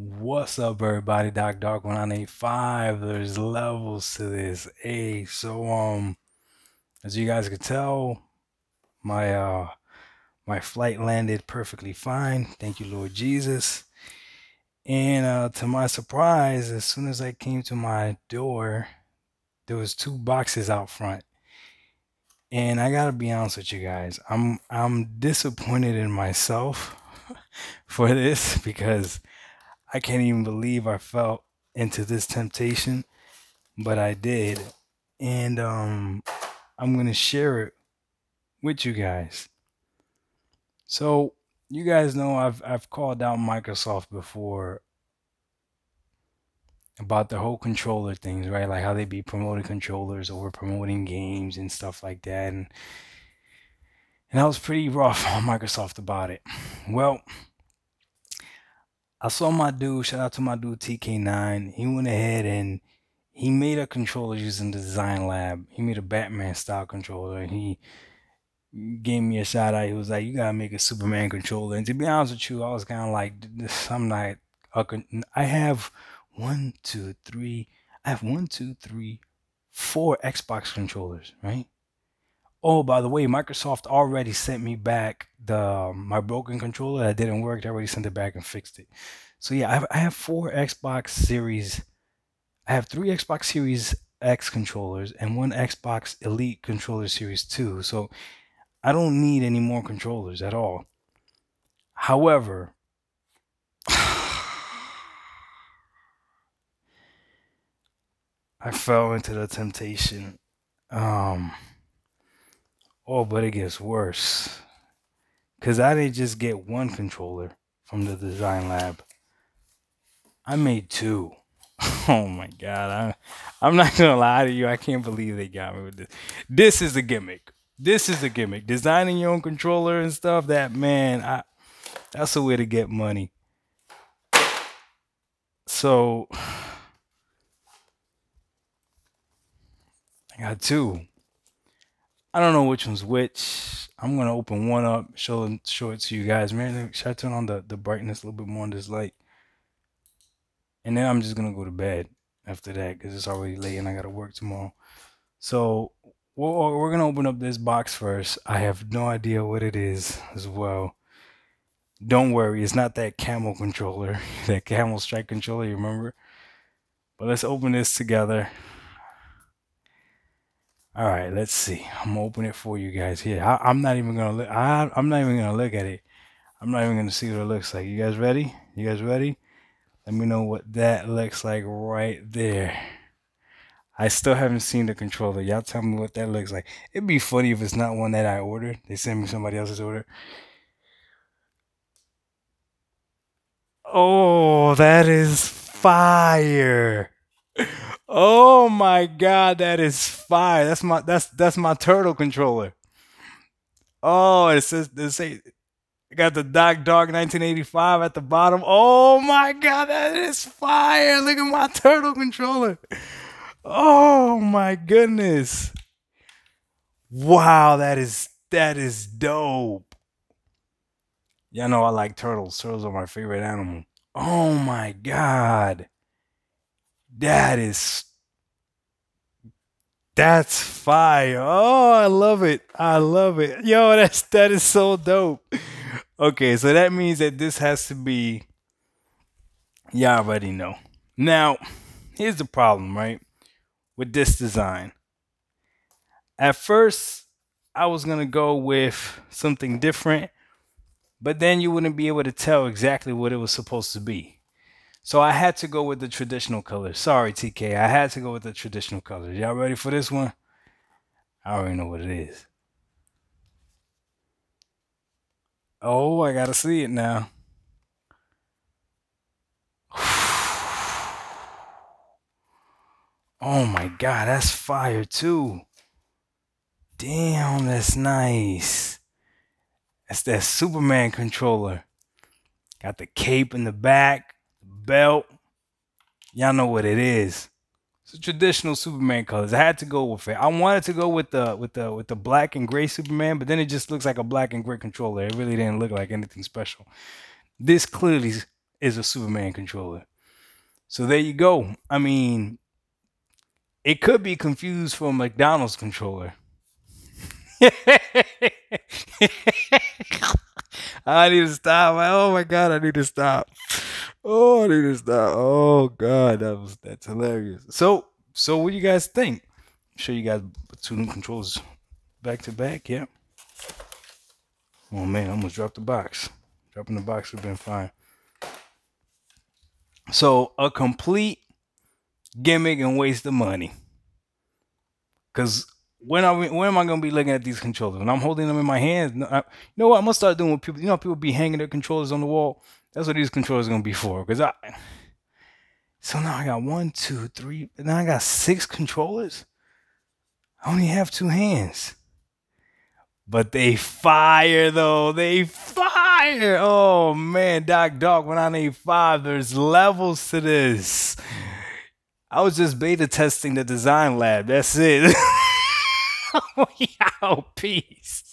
What's up, everybody? Doc Dark 1985. There's levels to this. Hey, so um, as you guys can tell, my uh my flight landed perfectly fine. Thank you, Lord Jesus. And uh to my surprise, as soon as I came to my door, there was two boxes out front. And I gotta be honest with you guys, I'm I'm disappointed in myself for this because I can't even believe I fell into this temptation, but I did. And um I'm going to share it with you guys. So, you guys know I've I've called out Microsoft before about the whole controller things, right? Like how they be promoting controllers over promoting games and stuff like that. And and I was pretty rough on Microsoft about it. Well, I saw my dude, shout out to my dude TK9. He went ahead and he made a controller using the design lab. He made a Batman style controller and he gave me a shout out. He was like, You gotta make a Superman controller. And to be honest with you, I was kind of like, this, I'm not, I have one, two, three, I have one, two, three, four Xbox controllers, right? Oh, by the way, Microsoft already sent me back the um, my broken controller that didn't work. They already sent it back and fixed it. So yeah, I have, I have four Xbox Series. I have three Xbox Series X controllers and one Xbox Elite controller Series 2. So I don't need any more controllers at all. However, I fell into the temptation. Um, Oh, but it gets worse. Because I didn't just get one controller from the design lab, I made two. Oh my god, I, I'm not gonna lie to you. I can't believe they got me with this. This is a gimmick. This is a gimmick. Designing your own controller and stuff. That man, I that's a way to get money. So I got two. I don't know which one's which. I'm gonna open one up, show show it to you guys. Man, should I turn on the, the brightness a little bit more on this light? And then I'm just gonna go to bed after that because it's already late and I gotta work tomorrow. So we're, we're gonna open up this box first. I have no idea what it is as well. Don't worry, it's not that camel controller, that camel strike controller, you remember? But let's open this together. All right, let's see. I'm gonna open it for you guys here. I, am not even gonna look. I, I'm not even gonna look at it. I'm not even gonna see what it looks like. You guys ready? You guys ready? Let me know what that looks like right there. I still haven't seen the controller. Y'all tell me what that looks like. It'd be funny if it's not one that I ordered. They send me somebody else's order. Oh, that is fire. Oh my god, that is fire. That's my that's that's my turtle controller. Oh, it says it say got the Doc Dark 1985 at the bottom. Oh my god, that is fire. Look at my turtle controller. Oh my goodness. Wow, that is that is dope. Y'all know I like turtles. Turtles are my favorite animal. Oh my god. That is that's fire. Oh, I love it. I love it. Yo, that's that is so dope. Okay, so that means that this has to be y'all already know. Now, here's the problem, right? With this design. At first, I was gonna go with something different, but then you wouldn't be able to tell exactly what it was supposed to be. So I had to go with the traditional colors. Sorry, TK. I had to go with the traditional colors. Y'all ready for this one? I already know what it is. Oh, I gotta see it now. Oh my god, that's fire too. Damn, that's nice. That's that Superman controller. Got the cape in the back belt. Y'all know what it is. It's a traditional Superman colors. I had to go with it. I wanted to go with the with the with the black and gray Superman, but then it just looks like a black and gray controller. It really didn't look like anything special. This clearly is a Superman controller. So there you go. I mean, it could be confused for a McDonald's controller. I need to stop. Oh my god, I need to stop. Oh, I need to stop. Oh god, that was that's hilarious. So, so what do you guys think? Show you guys two new controls back to back. Yeah. Oh man, I almost dropped the box. Dropping the box would have been fine. So a complete gimmick and waste of money. Cause when are we, when am I gonna be looking at these controllers? When I'm holding them in my hands, you know what? I'm gonna start doing what people. You know, people be hanging their controllers on the wall. That's what these controllers are gonna be for. Cause I. So now I got one, two, three. and Now I got six controllers. I only have two hands. But they fire though. They fire. Oh man, Doc Dark when I need five. There's levels to this. I was just beta testing the design lab. That's it. Yo, peace.